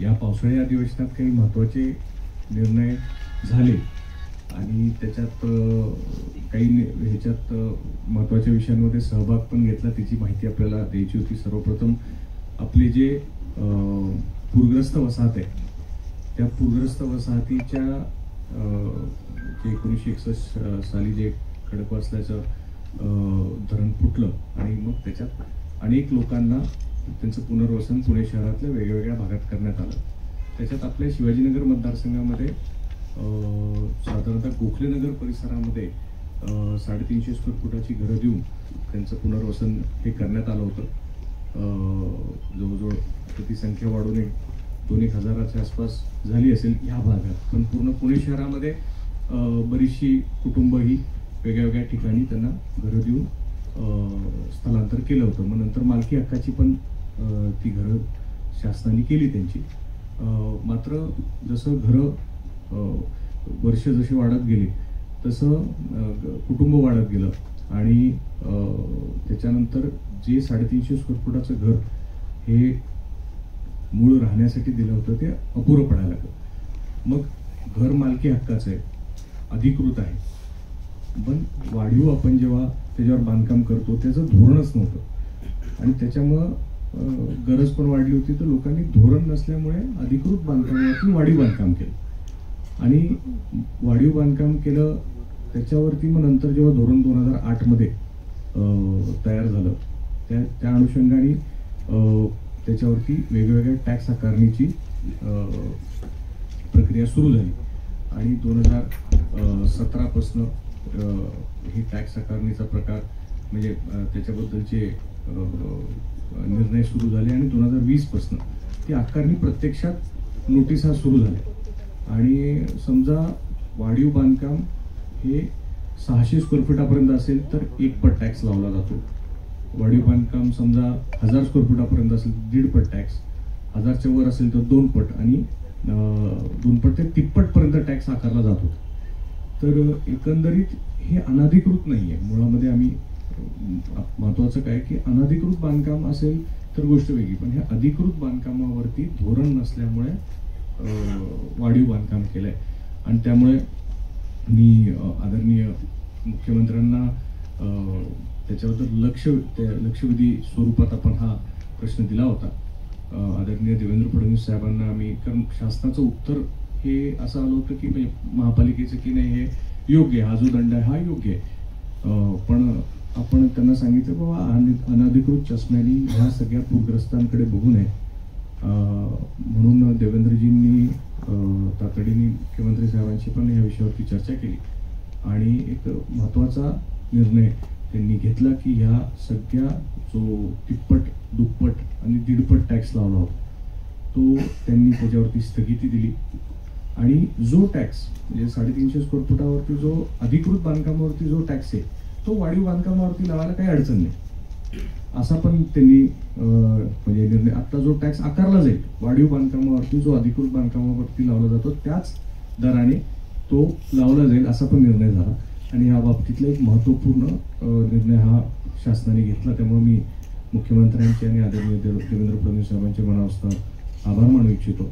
या पावसाळी अधिवेशनात काही महत्त्वाचे निर्णय झाले. आणि त्याच्यात काही ह्याच्यात महत्त्वाच्या विषयांमध्ये सहभाग पण घेतला. त्याची माहिती आपल्याला द्यायची होती. सर्वप्रथम आपले जे पूरग्रस्त वसाहत आहे त्या पूरग्रस्त वसाहतीच्या जे एकोणीसशे एकसष्ट साली जे खडकवासल्याचं अ, धरण फुटलं. आणि मग त्याच्यात अनेक लोकांना त्यांचं पुनर्वसन पुणे शहरातल्या वेगवेगळ्या भागात करण्यात आलं. त्याच्यात आपल्या शिवाजीनगर मतदारसंघामध्ये साधारणतः गोखलेनगर परिसरामध्ये साडेतीनशे स्क्वेअर फुटाची घरं देऊन त्यांचं पुनर्वसन हे करण्यात आलं होतं. जवळजवळ ती संख्या वाढून एक दोन एक हजाराच्या आसपास झाली असेल ह्या भागात. पण पूर्ण पुणे शहरामध्ये बरीचशी कुटुंब ही वेगळ्या वेगळ्या ठिकाणी त्यांना घरं देऊन स्थलांतर केलं होतं. मग नंतर मालकी हक्काची पण ती घरं शासनाने केली त्यांची. मात्र जसं घरं वर्ष जसे वाढत गेले तसं कुटुंब वाढत गेलं. आणि त्याच्यानंतर जे साडेतीनशे स्क्वेअर फुटाचं घर हे मूळ राहण्यासाठी दिलं होतं ते अपुरं पडायला लागलं. मग घर मालकी हक्काचं आहे अधिकृत आहे. पण वाढीव आपण जेव्हा त्याच्यावर बांधकाम करतो त्याचं धोरणच नव्हतं. आणि त्याच्यामुळं गरज पण वाढली होती तर लोकांनी धोरण नसल्यामुळे अधिकृत बांधकामातून वाढीव बांधकाम केलं. आणि वाढीव बांधकाम केलं त्याच्यावरती मग नंतर जेव्हा धोरण दोन हजार आठमध्ये तयार झालं त्या त्या अनुषंगाने त्याच्यावरती वेगवेगळ्या टॅक्स आकारणीची प्रक्रिया सुरू झाली. आणि दोन हजार सतरापासनं ही टॅक्स आकारणीचा प्रकार म्हणजे त्याच्याबद्दलचे निर्णय सुरू झाले आणि दोन हजार वीसपासनं ती आकारणी प्रत्यक्षात नोटिसा सुरू झाल्या आणि समजा वाढीव बांधकाम हे सहाशे स्क्वेअर फुटापर्यंत असेल तर एक पट टॅक्स लावला जातो. वाढीव बांधकाम समजा हजार स्क्वेअर फुटापर्यंत असेल तर दीड पट टॅक्स हजारच्या वर असेल तर दोन पट. आणि दोन पट ते तिप्पटपर्यंत टॅक्स आकारला जातो तर एकंदरीत हे अनधिकृत नाही आहे मुळामध्ये आम्ही महत्वाचं काय की अनधिकृत बांधकाम असेल तर गोष्ट वेगळी. पण ह्या अधिकृत बांधकामावरती धोरण नसल्यामुळे वाढीव बांधकाम केलंय. आणि त्यामुळे मी आदरणीय मुख्यमंत्र्यांना त्याच्याबद्दल लक्ष त्या लक्षवेधी स्वरूपात आपण हा प्रश्न दिला होता. आदरणीय देवेंद्र फडणवीस साहेबांना आम्ही कारण शासनाचं उत्तर हे असं आलं होतं की म्हणजे महापालिकेचं की नाही हे योग्य आहे हा जो दंड आहे हा योग्य आहे. पण आपण त्यांना सांगितलं बाबा अन- अनधिकृत चष्म्यानी ह्या सगळ्या पूरग्रस्तांकडे बघू नये. म्हणून देवेंद्रजींनी तातडीने मुख्यमंत्री साहेबांशी पण या विषयावरती चर्चा केली. आणि एक महत्त्वाचा निर्णय त्यांनी घेतला की ह्या सगळ्या जो तिप्पट दुप्पट आणि दीडपट टॅक्स लावला होता तो त्यांनी त्याच्यावरती स्थगिती दिली. आणि जो टॅक्स म्हणजे साडेतीनशे स्क्वेअर फुटावरती जो अधिकृत बांधकामावरती जो टॅक्स आहे तो वाढीव बांधकामावरती लावायला काही अडचण नाही. असा पण त्यांनी म्हणजे निर्णय आता जो टॅक्स आकारला जाईल वाढीव बांधकामावरती जो अधिकृत बांधकामावरती लावला जातो त्याच दराने तो लावला जाईल असा पण निर्णय झाला. आणि या बाबतीतला एक महत्त्वपूर्ण निर्णय हा शासनाने घेतला. त्यामुळे मी मुख्यमंत्र्यांचे आणि आदरणीय देवेंद्र फडणवीस साहेबांचे मनापासून आभार मानू इच्छितो.